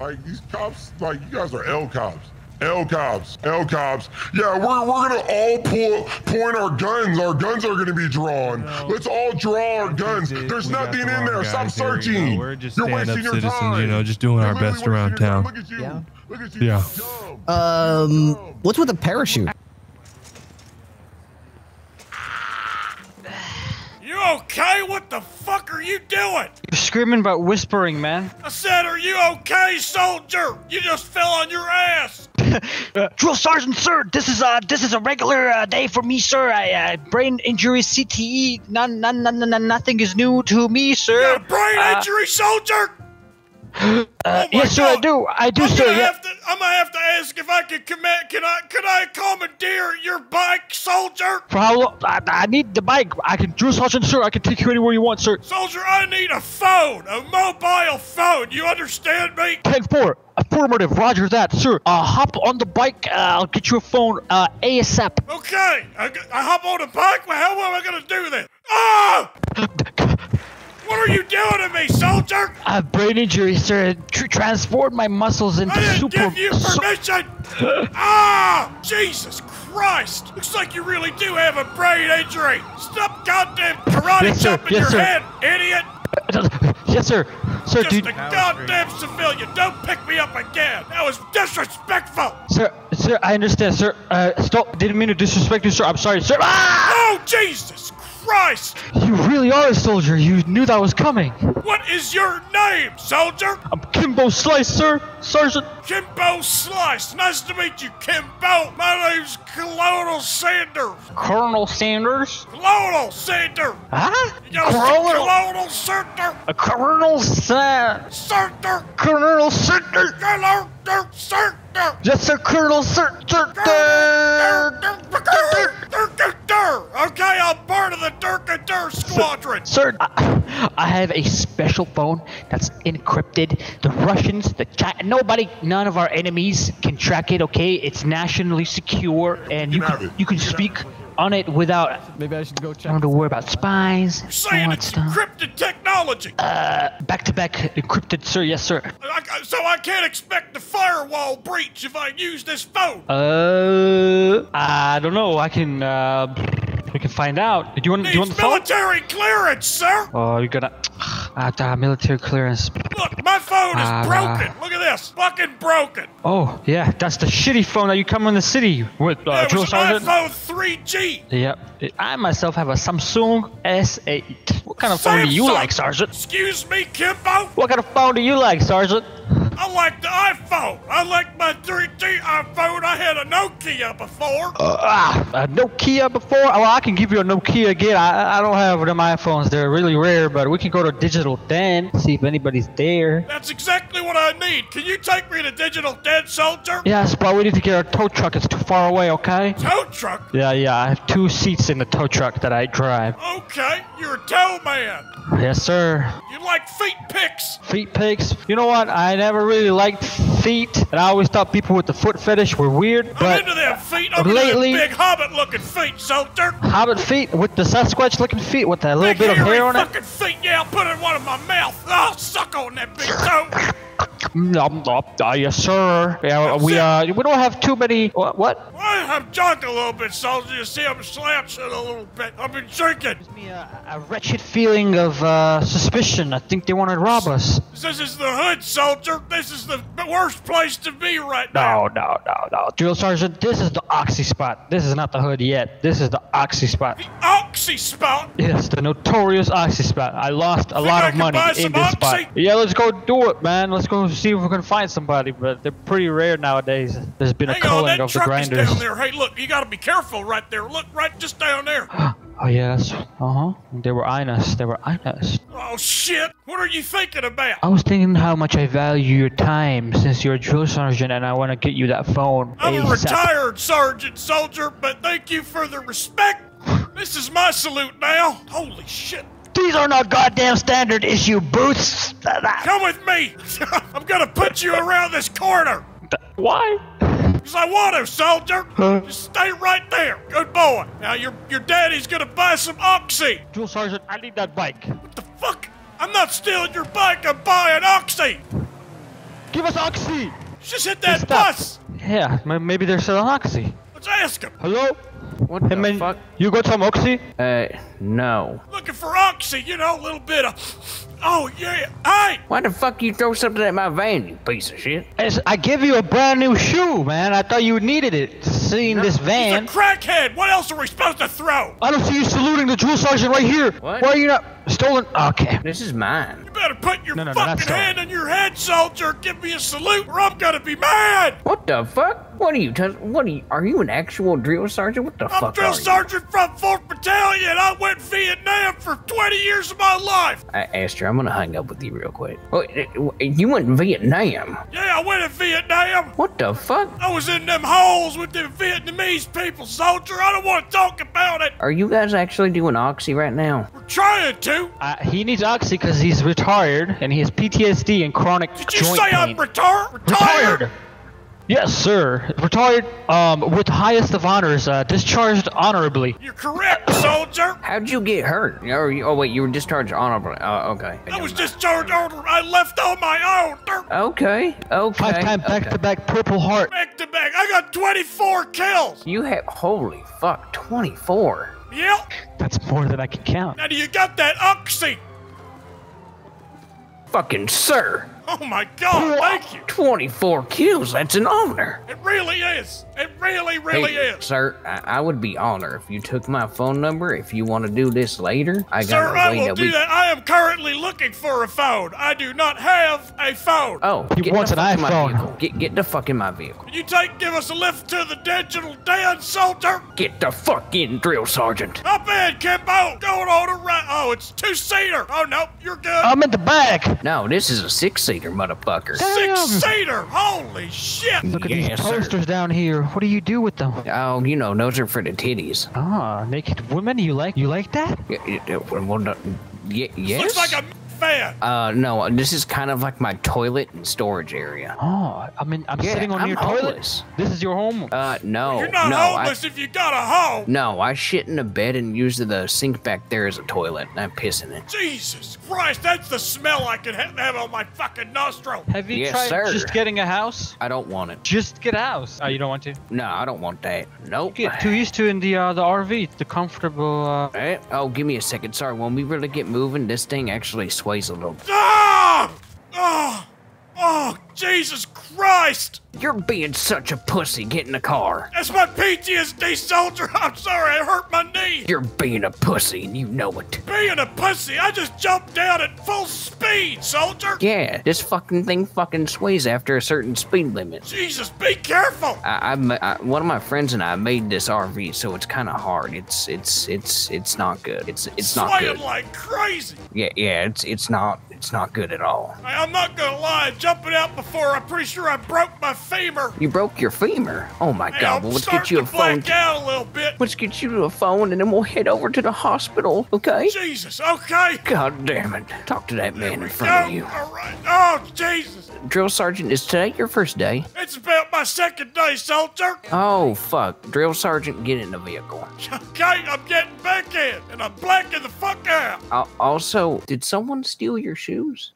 Like these cops, like you guys are L cops. L cops, L cops. Yeah, we're, we're gonna all pull point our guns. Our guns are gonna be drawn. No. Let's all draw our think guns. that There's we nothing the in there. Stop guys here, you know, searching. we're just You're stand-up wasting your citizens, time. you know, just doing You're our best around wasting your time. town. Look at you. Yeah. Look at you. Yeah. Um, what's with the parachute? You doing? You're screaming about whispering, man. I said, are you okay, soldier? You just fell on your ass. Uh, Drill Sergeant, sir, this is uh this is a regular uh, day for me, sir. I uh, brain injury, CTE, none, none, none, none, nothing is new to me, You sir. got a brain Uh, injury, soldier? Uh, Oh yes, sir, I do. I do, I'm sir. gonna Yeah. have to. I'm gonna have to ask if I can command. Can I? Can I commandeer your bike, soldier? For how long? I, I need the bike. I can, Drill Sergeant, sir. I can take you anywhere you want, sir. Soldier, I need a phone, a mobile phone. You understand me? 10-4, affirmative. Roger that, sir. Uh, hop on the bike. Uh, I'll get you a phone. Uh, ASAP. Okay. I hop on the bike. Well, how am I gonna do this? Ah! What are you doing to me, soldier? I have brain injury, sir. Tr- transform my muscles into I didn't give you permission! ah! Jesus Christ! Looks like you really do have a brain injury! Stop goddamn karate Yes, chopping Yes, your sir. head, idiot! yes, sir. Sir, Just dude. a goddamn civilian! Don't pick me up again! That was disrespectful! Sir, sir, I understand, sir. Uh, stop. Didn't mean to disrespect you, sir. I'm sorry, sir. Ah! Oh, Jesus Christ! You really are a soldier. You knew that was coming. What is your name, soldier? I'm Kimbo Slice, sir. Sergeant. Kimbo Slice. Nice to meet you, Kimbo. My name's Colonel Sanders. Colonel Sanders. Colonel Sanders. Huh? You got Colonel. Colonel Sanders. A Colonel Sa- Sanders. Colonel Sanders. Colonel Sanders. Yes, sir, Colonel Sir. Sir. Okay, I'm part of the Durka Dur Squadron. Sir, I, I have a special phone that's encrypted. The Russians, the Chi- nobody, none of our enemies can track it. Okay, it's nationally secure, and you can can, you can speak on it without Maybe I should go check. don't have to worry about spies. all Saying that it's stuff. encrypted technology. Uh, Back to back encrypted, sir. Yes, sir. I- I- so I can't expect the firewall breach if I use this phone. Uh, I don't know. I can. Uh, we can find out. Do you want? Do you want Needs the phone? military clearance, sir. Oh, you're gonna. Ah, uh, military clearance. Look, my phone is Ah, broken. Look at this, fucking broken. Oh, yeah, that's the shitty phone that you come in the city with, uh, It drill was an sergeant. iPhone 3G. Yep. I myself have a Samsung S8. What kind of phone do you like, Sergeant? Excuse me, Kimbo. What kind of phone do you like, Sergeant? I like the iPhone. I like my 3G iPhone. I had a Nokia before. Ah, a Nokia before? Oh, I can give you a Nokia again. I, I don't have them iPhones. They're really rare, but we can go to Digital Den, see if anybody's there. That's exactly what I need. Can you take me to Digital Den Soldier? Yes, but we need to get our tow truck. It's too far away, okay? Tow truck? Yeah, yeah, I have two seats in the tow truck that I drive. Okay, you're a tow man. Yes, sir. You like feet pics? Feet pics. You know what? I never really liked feet, and I always thought people with the foot fetish were weird. I'm But into them feet. I'm lately- big hobbit-looking feet, soldier. hobbit feet with the Sasquatch-looking feet with that little Big bit of hair on it. fucking feet. Yeah, I'll put it in one of my mouth. Oh, suck on that big toe. Nom, nom, ah, yes, sir. Yeah, we uh, we don't have too many. What? what? Well, I'm drunk a little bit, soldier. You see, I'm slouching a little bit. I've been drinking. Gives me a, a wretched feeling of uh, suspicion. I think they want to rob us. This is the hood, soldier. This is the worst place to be right now. No, no, no, no. Drill sergeant, this is the oxy spot. This is not the hood yet. This is the oxy spot. The Oxy spot. Yes, the notorious oxy spot. I lost a Think lot I of money in this spot. Yeah, let's go do it, man. Let's go see if we can find somebody. But they're pretty rare nowadays. There's been a Hang on, culling of the truck is grinders. down there. Hey, look, you gotta be careful right there. Look, right just down there. Oh yes. uh huh. They were eyeing us. They were eyeing us. Oh shit! What are you thinking about? I was thinking how much I value your time since you're a drill sergeant and I want to get you that phone. I'm a retired sergeant soldier, but thank you for the respect. This is my salute now. Holy shit! These are not goddamn standard issue boots. Come with me. I'm gonna put you around this corner. Why? Cause I want to, soldier. Just stay right there. Good boy. Now your your daddy's gonna buy some oxy. Drill sergeant, I need that bike. What the fuck? I'm not stealing your bike. I'm buying oxy. Give us oxy! Just hit that Stop. bus. Yeah, maybe they're selling oxy. Let's ask him. Hello? What Hey the man, fuck? you got some oxy? Uh, no. Looking for oxy, you know, a little bit of. Oh yeah. Hey, Why the fuck you throw something at my van, you piece of shit? It's- I give you a brand new shoe, man. I thought you needed it. Seeing this he's a van. crackhead. What else are we supposed to throw? I don't see you saluting the drill sergeant right here. What? Why are you not stolen? Okay. This is mine. You better put your No, no, no, fucking so. hand on your head, soldier. Give me a salute, or I'm gonna be mad. What the fuck? What are you? T- what are you? Are you an actual drill sergeant? What the I'm fuck drill are sergeant from 4th Battalion. I went Vietnam for 20 years of my life. I, Aster, I'm gonna hang up with you real quick. Wait, uh, you went in Vietnam? Yeah, I went in Vietnam. What the fuck? I was in them holes with them Vietnamese people, soldier. I don't want to talk about it. Are you guys actually doing oxy right now? We're trying to. Uh, he needs oxy because he's retired and he has PTSD and chronic Did you joint say pain. I'm retired? Retired? Retired. Yes, sir. Retired. Um, with highest of honors. Uh, discharged honorably. You're correct, soldier. How'd you get hurt? Or, you- oh wait, you were discharged honorably. Oh, okay. I was discharged honorably. I left on my own. Okay. Okay. Five-time okay. back-to-back Purple Heart. Back to back. I got 24 kills. You have holy fuck, 24. Yep. That's more than I can count. Now do you got that oxy? Fucking sir, Oh my god, thank you. 24 kills. That's an honor. It really is. It really, really Hey, is. Sir, I, I would be honored if you took my phone number. If you want to do this later, I got Sir, a I way will that do we. that. I am currently looking for a phone. I do not have a phone. Oh, He get wants the an fuck in my iPhone. vehicle. Get get the fuck in my vehicle. Can you take, give us a lift to the digital den, soldier? Get the fuck in, drill sergeant. Up in, Kimbo. Going on a right. Oh, it's two-seater. Oh, no, you're good. I'm in the back. No, this is a six-seater, motherfucker. Six-seater. Holy shit. Look at Yes, these sir. posters down here. What do you do with them? Oh, you know, those are for the titties. Ah, naked women. You like? You like that? Yeah, yeah, yeah, well, well, no, ye- yes. Looks like a fan. Uh, no, this is kind of like my toilet and storage area. Oh, I mean, I'm Yeah, sitting on I'm your homeless. toilet. This is your home. Uh, no, You're not no, homeless if you got a home. I, no, I shit in a bed and use the sink back there as a toilet. and I piss in it. Jesus Christ, that's the smell I can ha- have on my fucking nostril. Have you yes, tried sir. just getting a house? I don't want it. Just get a house. Oh, you don't want to? No, I don't want that. Nope. Get too used to in the uh, the RV, the comfortable. Uh... Eh, Oh, give me a second. Sorry, when we really get moving, this thing actually sways a little. Ah! Oh! Oh, Jesus Christ! You're being such a pussy. Get in the car. That's my PTSD, soldier. I'm sorry, I hurt my knee. You're being a pussy, and you know it. Being a pussy, I just jumped down at full speed, soldier. Yeah, this fucking thing fucking sways after a certain speed limit. Jesus, be careful. I, I, I one of my friends and I made this RV, so it's kind of hard. It's it's it's it's not good. It's it's not Swaying good. like crazy. Yeah, yeah, it's it's not it's not good at all. I- I'm not gonna lie, jumping out before, I'm pretty sure I broke my femur. You broke your femur. Oh my Hey, god! I'm Well, let's get you a to phone. black out a little bit. Let's get you to a phone, and then we'll head over to the hospital. Okay? Jesus, okay. God damn it! Talk to that man in front of you. All right. Oh, Jesus. Drill sergeant, is today your first day? It's about my second day, soldier. Oh fuck! Drill sergeant, get in the vehicle. Okay, I'm getting back in, and I'm blacking the fuck out. Uh, also, did someone steal your shoes?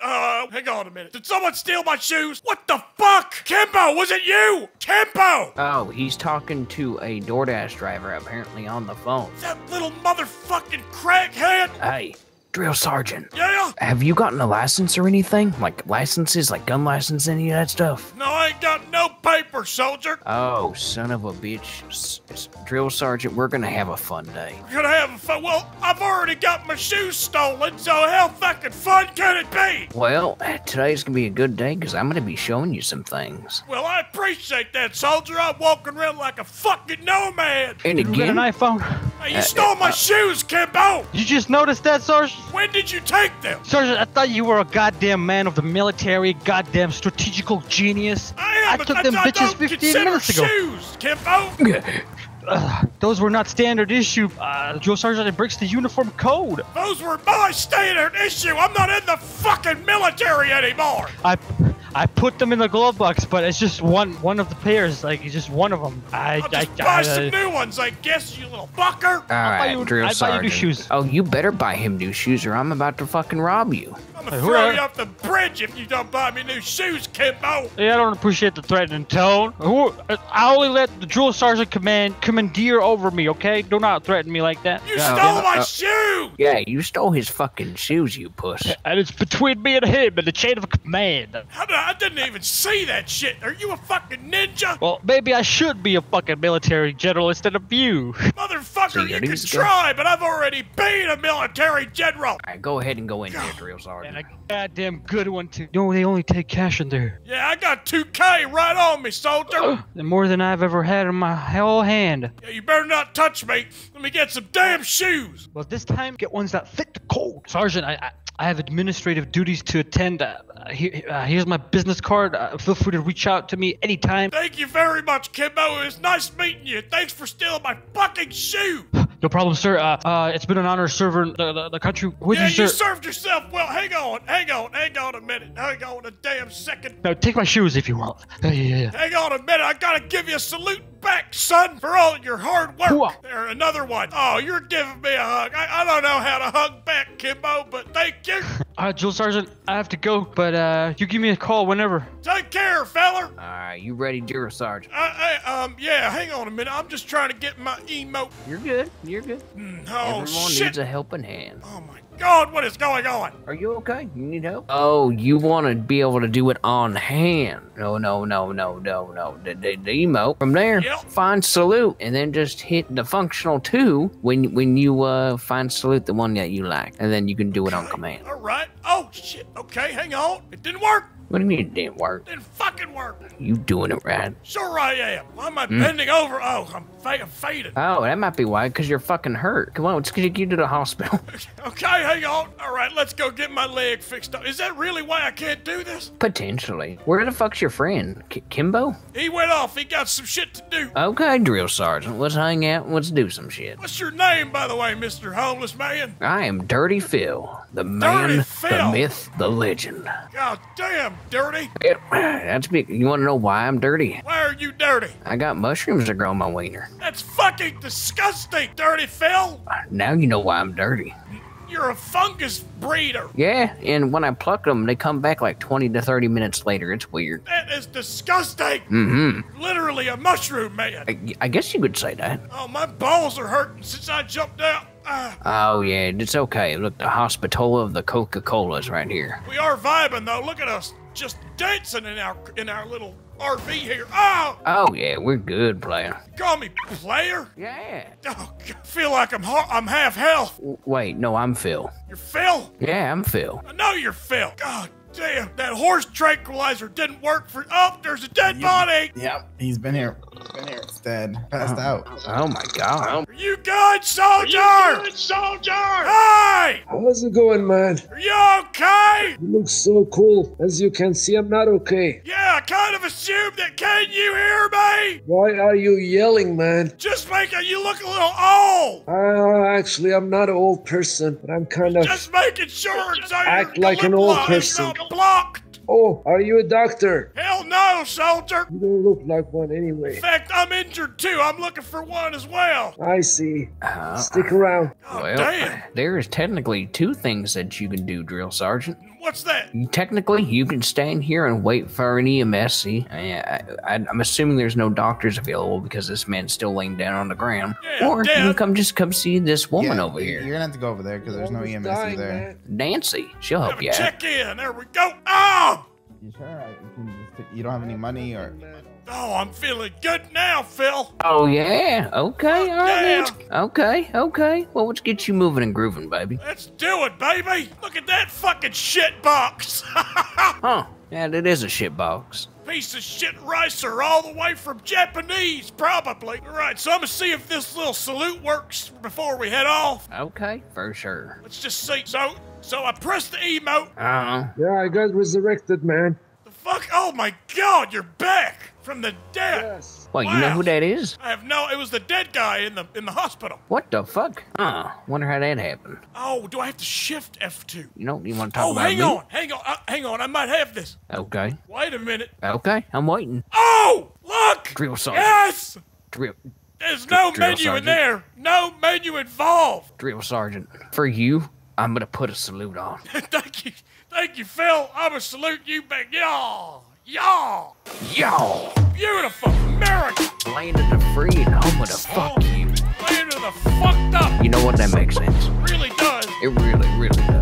Uh, hang on a minute. Did someone steal my shoes? What the fuck? Kimbo, was it you? Kimbo! Oh, he's talking to a DoorDash driver apparently on the phone. That little motherfucking crackhead? Hey, drill sergeant. Yeah? Have you gotten a license or anything? Like licenses, like gun license, any of that stuff? No, I ain't got no paper, soldier. Oh, son of a bitch. S- s- drill sergeant, we're gonna have a fun day. We're gonna have a fun. Well, I've already got my shoes stolen, so how fucking fun can it be? Well, today's gonna be a good day because I'm gonna be showing you some things. Well, I appreciate that, soldier. I'm walking around like a fucking nomad. And You get an again, iPhone. Hey, you stole my shoes, Kimbo. You just noticed that, Sergeant? When did you take them? Sergeant, I thought you were a goddamn man of the military, goddamn strategical genius. I am. I took I, them I bitches don't 15 minutes ago. Shoes, Kimbo. Those were not standard issue. Uh, Drill Sergeant, it breaks the uniform code. Those were my standard issue. I'm not in the fucking military anymore. I I put them in the glove box, but it's just one one of the pairs. Like it's just one of them. I I'll I, just buy I, some uh, new ones, I guess, you little fucker. all right, you- drill I'd buy you new sergeant. shoes. Oh, you better buy him new shoes, or I'm about to fucking rob you. I'm gonna Hey, throw are- you off the bridge if you don't buy me new shoes, Kimbo. Hey, I don't appreciate the threatening tone. Who? I only let the drill sergeant command commandeer over me. Okay, do not threaten me like that. You Yeah, stole yeah, my uh, shoe. Yeah, you stole his fucking shoes, you puss. And it's between me and him and the chain of command. I, I didn't even see that shit. Are you a fucking ninja? Well, maybe I should be a fucking military general instead of you. Motherfucker, So you can these guys? try, but I've already been a military general. All right, go ahead and go in there, drill And a goddamn good one too. No, they only take cash in there. Yeah, I got 2K right on me, soldier. And more than I've ever had in my whole hand. Yeah, you better not touch me. Let me get some damn shoes. Well, this time, get ones that fit the code. Sergeant, I, I, I have administrative duties to attend. Uh, uh, here, uh, here's my business card. Uh, feel free to reach out to me anytime. Thank you very much, Kimbo. It was nice meeting you. Thanks for stealing my fucking shoe. No problem, sir. Uh, uh, it's been an honor serving the, the, the country with Yeah, you, you served yourself well. Hang on, hang on, hang on a minute. Hang on a damn second. Now, take my shoes if you want. Yeah, yeah, yeah. Hang on a minute. I gotta give you a salute back, son, for all your hard work. Hoo-ah. There, another one. Oh, you're giving me a hug. I, I don't know how to hug back, Kimbo, but thank you. All right, Drill Sergeant, I have to go, but uh, you give me a call whenever. Take care, feller. All right, you ready, drill sergeant? I, I, um, yeah, hang on a minute. I'm just trying to get my emote. You're good. You're good. Oh, Everyone shit. needs a helping hand. Oh, my God, what is going on? Are you okay? You need help? Oh, you want to be able to do it on hand? No, no, no, no, no, no. The, the, the emote from there. Yep. Find salute, and then just hit the functional two when when you uh find salute the one that you like, and then you can do it on command. All right. Oh, shit. Okay, hang on. It didn't work. What do you mean it didn't work? It didn't fucking work. You doing it right? Sure I am. Why am I Hmm. bending over? Oh, I'm, fa- I'm faded. Oh, that might be why, because you're fucking hurt. Come on, let's get you to the hospital. Okay, hang on. All right, let's go get my leg fixed up. Is that really why I can't do this? Potentially. Where the fuck's your friend? K- Kimbo? He went off. He got some shit to do. Okay, drill sergeant. Let's hang out and let's do some shit. What's your name, by the way, Mr. Homeless Man? I am Dirty Phil, the man, the Phil. myth, the legend. God damn, dirty. It, that's big. You want to know why I'm dirty? Why are you dirty? I got mushrooms that grow on my wiener. That's fucking disgusting, dirty Phil. Now you know why I'm dirty. You're a fungus breeder. Yeah, and when I pluck them, they come back like 20 to 30 minutes later. It's weird. That is disgusting. Mm-hmm. Literally a mushroom man. I, I guess you could say that. Oh, my balls are hurting since I jumped out. Ah, Oh, yeah, it's okay. Look, the hospital of the Coca-Cola's right here. we are vibing though. Look at us just dancing in our in our little RV here. Oh, Oh, yeah, we're good, player. call me player. Yeah. Oh, I feel like I'm I'm half health. W- Wait, no, I'm Phil. You're Phil. Yeah, I'm Phil. I know you're Phil. God damn, that horse tranquilizer didn't work for. Oh, there's a dead body. Yep, he's been here. Been dead. Passed out. Oh, my God. Are you good, soldier? soldier. Hey, How's it going, man? are you okay? You look so cool. As you can see, I'm not okay. Yeah, I kind of assumed that. Can you hear me? Why are you yelling, man? Just making you look a little old. Uh, actually, I'm not an old person, but I'm kind of. Just making sure. So Act like an old person. Blocked. Oh, are you a doctor? Hell no, soldier. You don't look like one anyway. In fact, I'm injured too. I'm looking for one as well. I see. Uh, Stick around. Oh, well, damn. there is technically two things that you can do, Drill Sergeant. What's that? Technically, you can stand here and wait for an EMS. See, I, I, I'm assuming there's no doctors available because this man's still laying down on the ground. Yeah, or you can come just come see this woman Yeah, over here, You're gonna have to go over there because there's no EMS dying, there. man. Nancy. She'll help Have a you out. check in. There we go. Oh, You sure? I can just, you don't have any money or? oh, I'm feeling good now, Phil. Oh yeah. Okay. Oh, all right. damn. Nancy. Okay. Okay. Well, let's get you moving and grooving, baby. Let's do it, baby. Look at that fucking shit box. Huh? Yeah, that is a shit box. Piece of shit ricer all the way from Japanese, probably. All right, so I'm gonna see if this little salute works before we head off. Okay, for sure. Let's just see. So, so I press the emote. Uh, Yeah, I got resurrected, man. The fuck? Oh my god, you're back from the dead. Yes. well, you know who that is? I have no. It was the dead guy in the in the hospital. What the fuck? Huh? Wonder how that happened. Oh, do I have to shift F2? You know, you want to talk about me? Oh, about hang me? on, hang on, uh, hang on. I might have this. Okay. Wait a minute. Okay, I'm waiting. Oh, look! Drill sergeant. Yes! Drill, There's no Drill menu sergeant. in there. No menu involved. drill sergeant. For you, I'm gonna put a salute on. Thank you. Thank you, Phil. I'ma salute you back. Y'all. Y'all. y'all. Beautiful America. land of the free and home of the oh, fuck you. Land of the fucked up. You know what? That makes sense. It Really does. It really, really